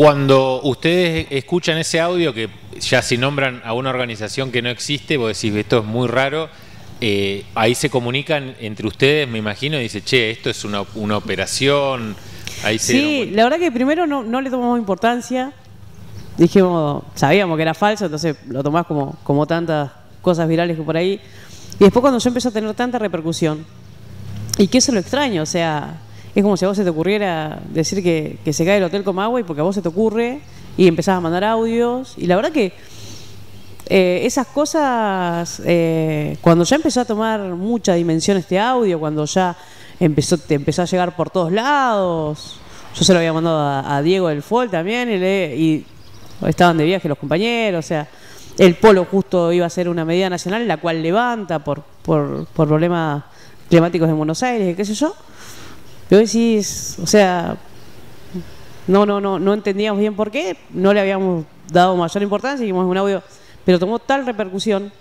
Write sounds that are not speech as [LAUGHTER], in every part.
Cuando ustedes escuchan ese audio, que ya si nombran a una organización que no existe, vos decís, esto es muy raro, eh, ahí se comunican entre ustedes, me imagino, y dice, che, esto es una, una operación. Ahí se sí, la verdad que primero no, no le tomamos importancia. Dijimos, sabíamos que era falso, entonces lo tomás como, como tantas cosas virales que por ahí. Y después cuando yo empezó a tener tanta repercusión, y que eso es lo extraño, o sea, es como si a vos se te ocurriera decir que, se cae el hotel como agua y porque a vos se te ocurre y empezás a mandar audios. Y la verdad que eh, esas cosas, eh, cuando ya empezó a tomar mucha dimensión este audio, cuando ya empezó, te empezó a llegar por todos lados, yo se lo había mandado a, Diego del FOL también y, y, estaban de viaje los compañeros, o sea, el polo justo iba a ser una medida nacional, la cual levanta por, por, por problemas climáticos en Buenos Aires, qué sé yo. Pero decís, o sea, no, no, no, no entendíamos bien por qué, no le habíamos dado mayor importancia, dijimos un audio pero tomó tal repercusión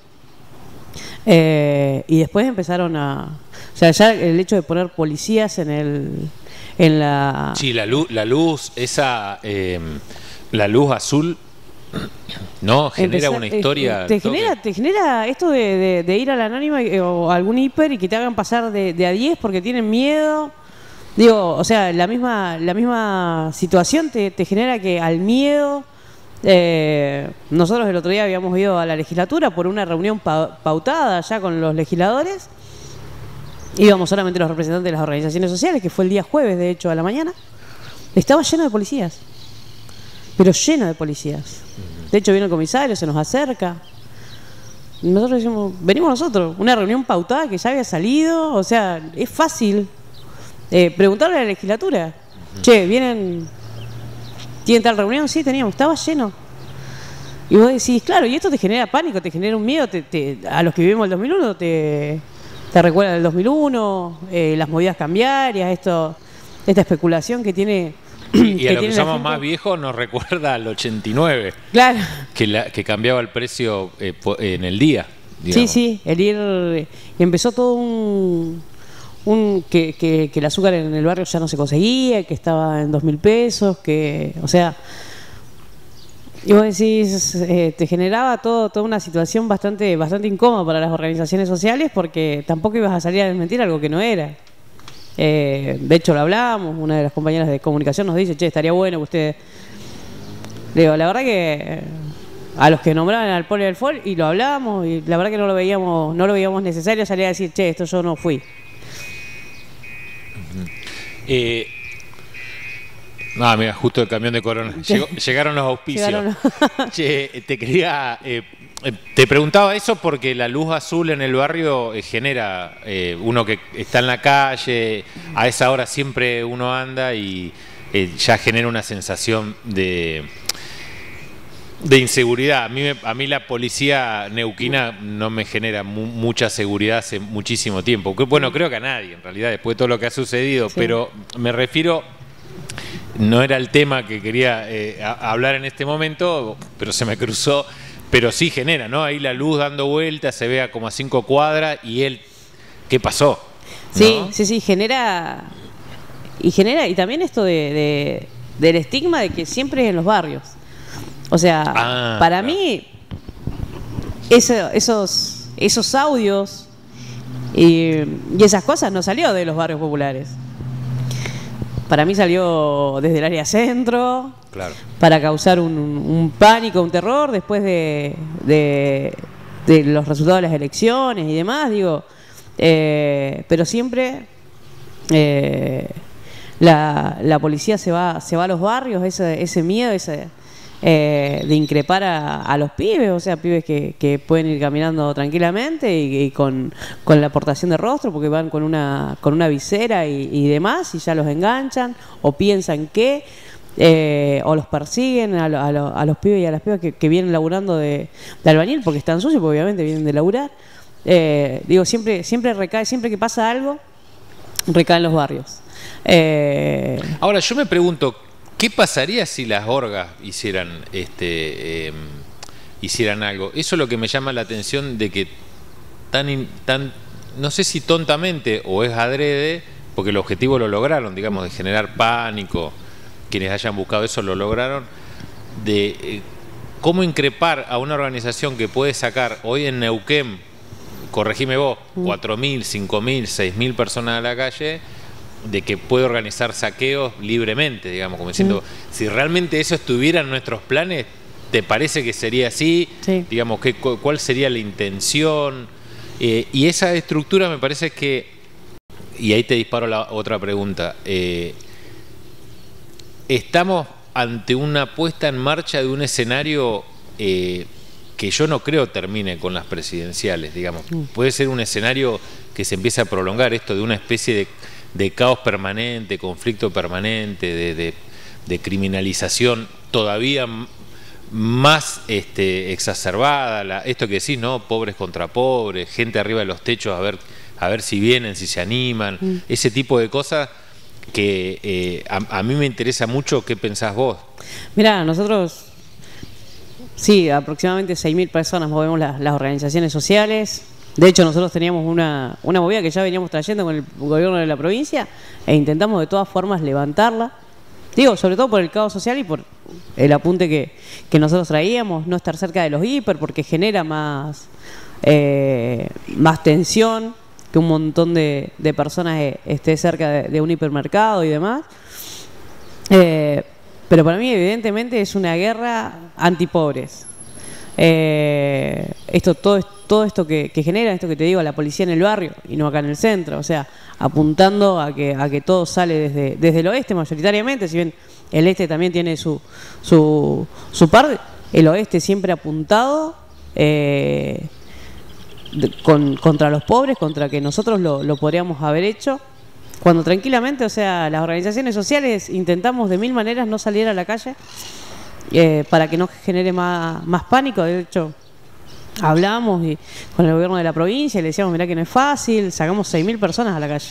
eh, y después empezaron a... O sea, ya el hecho de poner policías en el... En la... Sí, la luz, la luz esa... Em, la luz azul no, genera una historia. Te genera, te genera esto de, ir a la anónima eh, o algún hiper y que te hagan pasar de, a 10 porque tienen miedo. Digo, o sea, la misma, la misma situación te, te genera que al miedo eh, nosotros el otro día habíamos ido a la legislatura por una reunión pautada ya con los legisladores. Íbamos solamente los representantes de las organizaciones sociales, que fue el día jueves, de hecho, a la mañana. Estaba lleno de policías. Pero lleno de policías. De hecho, viene el comisario, se nos acerca. nosotros decimos, venimos nosotros, una reunión pautada que ya había salido. O sea, es fácil eh, preguntarle a la legislatura. Che, vienen ¿Tienen tal reunión? Sí, teníamos, estaba lleno. Y vos decís, claro, y esto te genera pánico, te genera un miedo, a los que vivimos el 2001 te, te recuerda del 2001, eh, las movidas cambiarias, esto, esta especulación que tiene... Y, [CLEARS THROAT] a los que somos más viejos nos recuerda al 89, claro. que, que cambiaba el precio eh, en el día. Sí, sí, el ir... Empezó todo un, un, que, que, el azúcar en el barrio ya no se conseguía, que estaba en dos mil pesos, que, o sea, y vos decís, eh, te generaba todo, toda una situación bastante, bastante incómoda para las organizaciones sociales porque tampoco ibas a salir a desmentir algo que no era. Eh, de hecho, lo hablábamos, una de las compañeras de comunicación nos dice, che, estaría bueno que usted... Digo, la verdad que a los que nombraban al poli del FOL y lo hablábamos y la verdad que no lo veíamos, no lo veíamos necesario salir a decir, che, esto yo no fui. Eh, no, mira, justo el camión de corona. llegaron los auspicios. [LAUGHS] te quería. Eh, eh, te preguntaba eso porque la luz azul en el barrio eh, genera. uno que está en la calle, a esa hora siempre uno anda y ya genera una sensación de de inseguridad. A mí, a mí la policía neuquina no me genera mucha seguridad hace muchísimo tiempo. Bueno, creo que a nadie, en realidad, después de todo lo que ha sucedido, pero me refiero, no era el tema que quería eh, hablar en este momento, pero se me cruzó, pero sí genera, ¿no? Ahí la luz dando vueltas, se vea como a cinco cuadras y él, ¿qué pasó? Sí, sí, sí, genera... Y genera, y también esto de, del estigma de que siempre es en los barrios. O sea, ah, para mí, esos, esos audios y, esas cosas no salió de los barrios populares. Para mí salió desde el área centro, para causar un, pánico, un terror después de, de, los resultados de las elecciones y demás, digo. Eh, pero siempre eh, la, la, policía se va, se va a los barrios, ese, ese miedo, ese, eh, de increpar a, los pibes, o sea, pibes que, pueden ir caminando tranquilamente y, con, la aportación de rostro, porque van con una, con una visera y, demás, y ya los enganchan, o piensan que, eh, o los persiguen a, los pibes y a las pibas que, vienen laburando de, albañil, porque están sucios, porque obviamente vienen de laburar. Eh, digo, siempre, siempre recae, siempre que pasa algo, recae en los barrios. Ahora, yo me pregunto, ¿Qué pasaría si las orgas hicieran, este, em, hicieran algo? Eso es lo que me llama la atención de que tan, tan, no sé si tontamente o es adrede, porque el objetivo lo lograron, digamos, de generar pánico quienes hayan buscado eso lo lograron, de eh, cómo increpar a una organización que puede sacar hoy en Neuquén, corregime vos, 4.000, 5.000, 6.000 personas a la calle, de que puede organizar saqueos libremente, digamos, como diciendo, si realmente eso estuviera en nuestros planes, ¿te parece que sería así? Digamos, ¿qué, ¿cuál sería la intención? Eh, y esa estructura me parece que, y ahí te disparo la otra pregunta, eh, estamos ante una puesta en marcha de un escenario eh, que yo no creo termine con las presidenciales, digamos. Mm. Puede ser un escenario que se empiece a prolongar esto de una especie de, caos permanente, conflicto permanente, de, criminalización todavía más este, exacerbada, esto que decís, ¿no? Pobres contra pobres, gente arriba de los techos a ver, a ver si vienen, si se animan, mm. ese tipo de cosas que eh, a, mí me interesa mucho qué pensás vos. Mira, nosotros Sí, aproximadamente 6.000 personas movemos las, organizaciones sociales. De hecho, nosotros teníamos una, una movida que ya veníamos trayendo con el gobierno de la provincia e intentamos de todas formas levantarla. Digo, sobre todo por el caos social y por el apunte que, nosotros traíamos, no estar cerca de los hiper porque genera más, eh, más tensión que un montón de, personas eh, esté cerca de, un hipermercado y demás. Eh, pero para mí, evidentemente, es una guerra antipobres. Esto, todo, todo esto que, genera, esto que te digo, la policía en el barrio y no acá en el centro, o sea, apuntando a que, a que todo sale desde, desde el oeste mayoritariamente, si bien el este también tiene su, su, su parte, el oeste siempre apuntado eh, con, contra los pobres, contra que nosotros lo, lo podríamos haber hecho cuando tranquilamente, o sea, las organizaciones sociales intentamos de mil maneras no salir a la calle eh, para que no genere más, pánico. De hecho, hablamos y, con el gobierno de la provincia y le decíamos, mirá que no es fácil, sacamos 6.000 personas a la calle.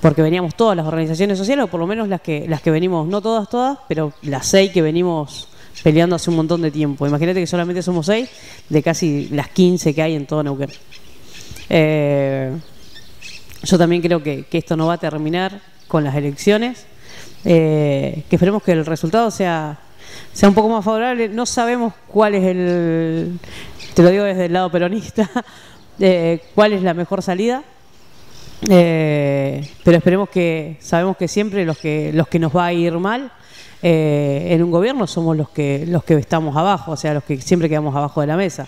Porque veníamos todas las organizaciones sociales, o por lo menos las que, las que venimos, no todas, todas, pero las seis que venimos peleando hace un montón de tiempo. Imagínate que solamente somos seis de casi las 15 que hay en todo Neuquén. Eh, yo también creo que, esto no va a terminar con las elecciones, eh, que esperemos que el resultado sea, sea un poco más favorable. No sabemos cuál es el, te lo digo desde el lado peronista, [LAUGHS] eh, cuál es la mejor salida. Eh, pero esperemos que sabemos que siempre los que los que nos va a ir mal en un gobierno somos los que los que estamos abajo, o sea, los que siempre quedamos abajo de la mesa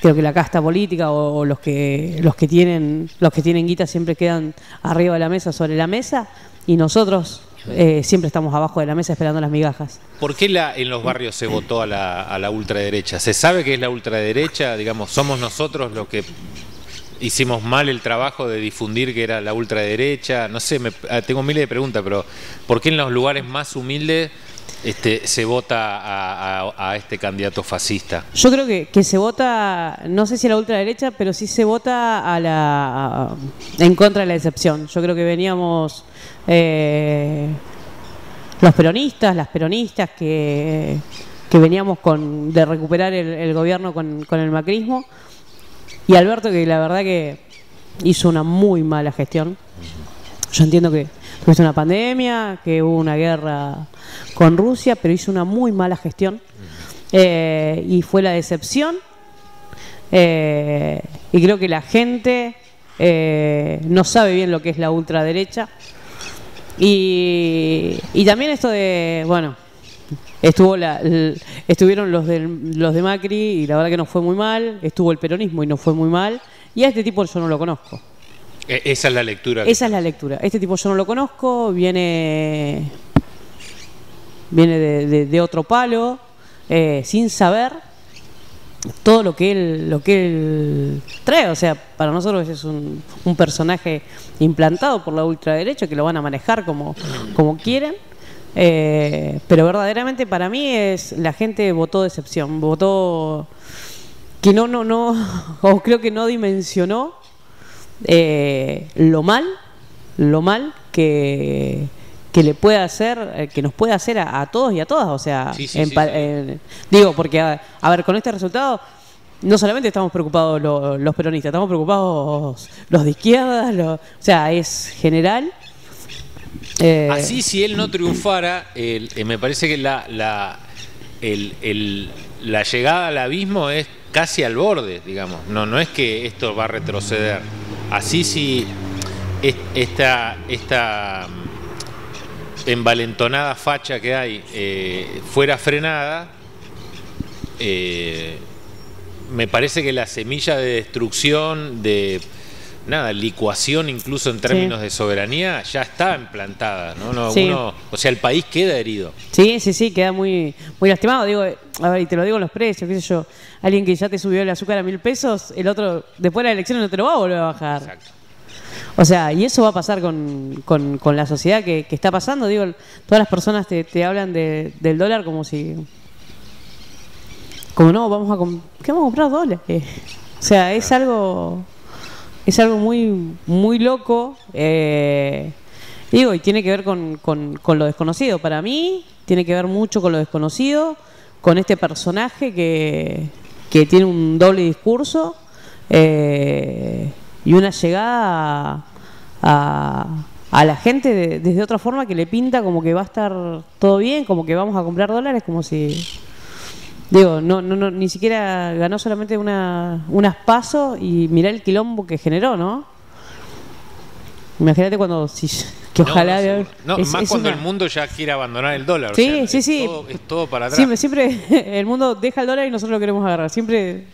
creo que la casta política o, los que los que tienen los que tienen guita siempre quedan arriba de la mesa sobre la mesa y nosotros eh, siempre estamos abajo de la mesa esperando las migajas. ¿Por qué en los barrios se votó a la, ultraderecha? ¿Se sabe que es la ultraderecha? Digamos, ¿somos nosotros los que hicimos mal el trabajo de difundir que era la ultraderecha? No sé, me, ah, tengo miles de preguntas, pero ¿por qué en los lugares más humildes este, se vota a, este candidato fascista? Yo creo que, que, se vota, no sé si a la ultraderecha, pero sí se vota a la en contra de la excepción. Yo creo que veníamos eh, los peronistas, las peronistas que, que veníamos con, de recuperar el, gobierno con, con el macrismo. Y Alberto, que la verdad que hizo una muy mala gestión. Yo entiendo que fue una pandemia, que hubo una guerra con Rusia, pero hizo una muy mala gestión eh, y fue la decepción. Eh, y creo que la gente eh, no sabe bien lo que es la ultraderecha. Y, y también esto de, bueno, estuvo la, estuvieron los de, los de Macri y la verdad que no fue muy mal, estuvo el peronismo y no fue muy mal, y a este tipo yo no lo conozco. E, esa es la lectura. Esa es la lectura. Este tipo yo no lo conozco, viene viene de, otro palo, eh, sin saber todo lo que él lo que él trae. O sea, para nosotros es un, personaje implantado por la ultraderecha que lo van a manejar como, como quieren. Eh, pero verdaderamente para mí es la gente votó decepción, votó que no, no, no, [LAUGHS] o creo que no dimensionó eh, lo mal, lo mal que, que le puede hacer, eh, que nos puede hacer a, todos y a todas. O sea, digo, porque, a, ver, con este resultado, no solamente estamos preocupados los peronistas, estamos preocupados los de izquierda, o sea, es general. Eh, Así, si él no triunfara, eh, me parece que la, la, la llegada al abismo es casi al borde, digamos. No, no es que esto va a retroceder. Así, si esta, esta mm, envalentonada facha que hay eh, fuera frenada, me parece que la semilla de destrucción, de nada, licuación incluso en términos de soberanía, ya está implantada, ¿no? no o sea, el país queda herido. Sí, sí, sí, queda muy, muy lastimado. Digo, a ver, y te lo digo en los precios, qué sé yo, alguien que ya te subió el azúcar a mil pesos, el otro, después de la elección no te lo va a volver a bajar. Exacto. O sea, y eso va a pasar con, con, la sociedad que, está pasando. Digo, todas las personas te, te hablan de, del dólar como si... Como no, vamos a, ¿qué vamos a comprar dólares? o sea, es algo es algo muy, muy loco. Eh, digo, y tiene que ver con, con, lo desconocido. Para mí, tiene que ver mucho con lo desconocido, con este personaje que, que tiene un doble discurso eh, y una llegada a, a, la gente desde otra forma que le pinta como que va a estar todo bien, como que vamos a comprar dólares, como si Digo, no, no, no, ni siquiera ganó solamente una, unas pasos y mirá el quilombo que generó, ¿no? Imagínate cuando si, [LAUGHS] que ojalá no, más cuando el mundo ya quiere abandonar el dólar. Sí, sí, sí. es todo para atrás. Siempre, siempre [LAUGHS] el mundo deja el dólar y nosotros lo queremos agarrar. Siempre